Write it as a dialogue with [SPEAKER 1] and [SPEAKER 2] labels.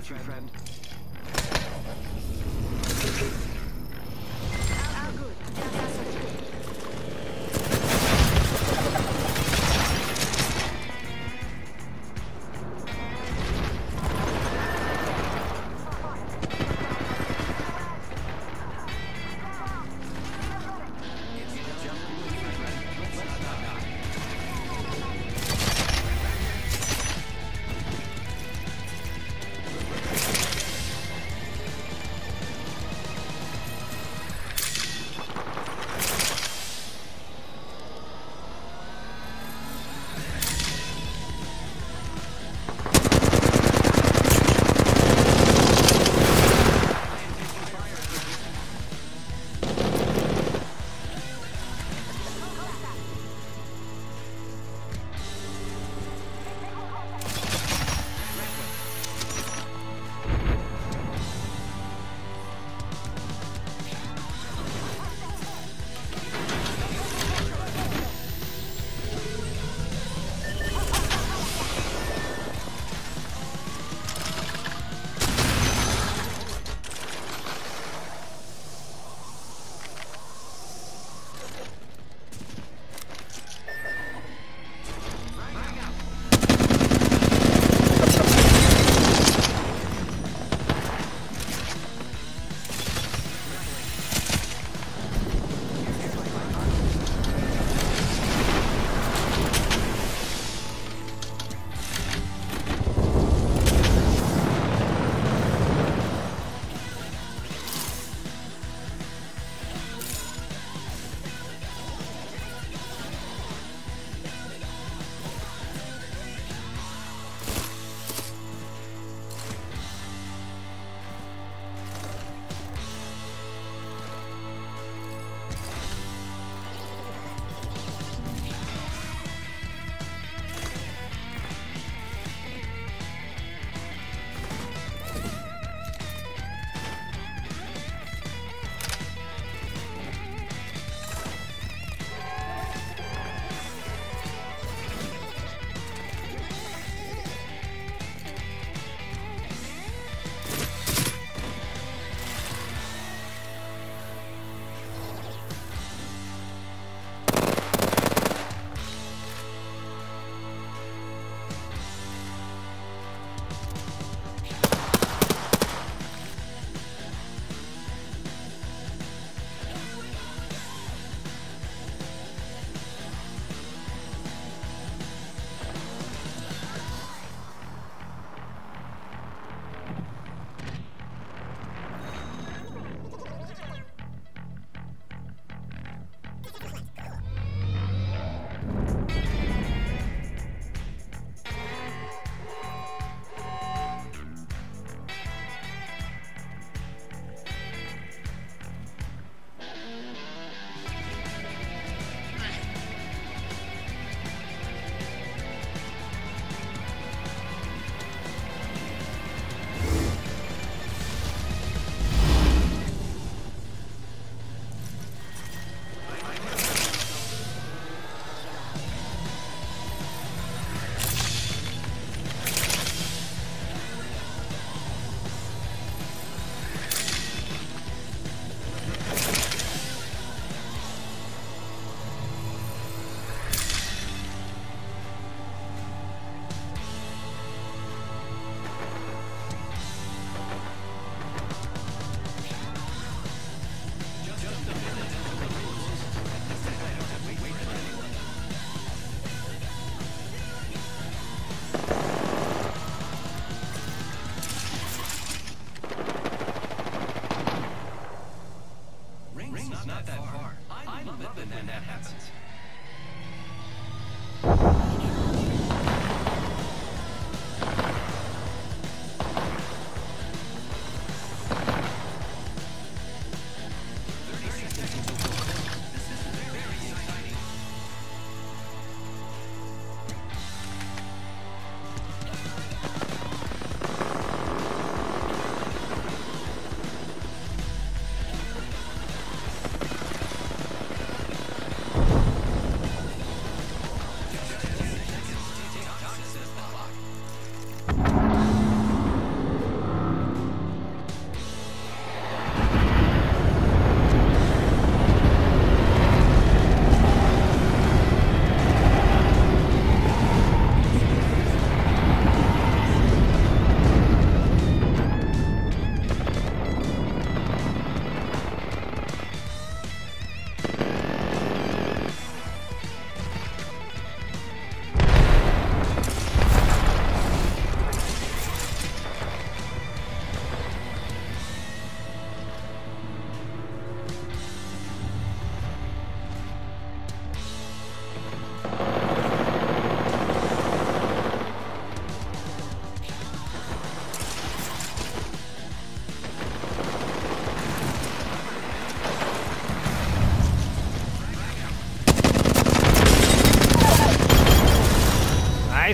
[SPEAKER 1] country, friend. I love it when that happens.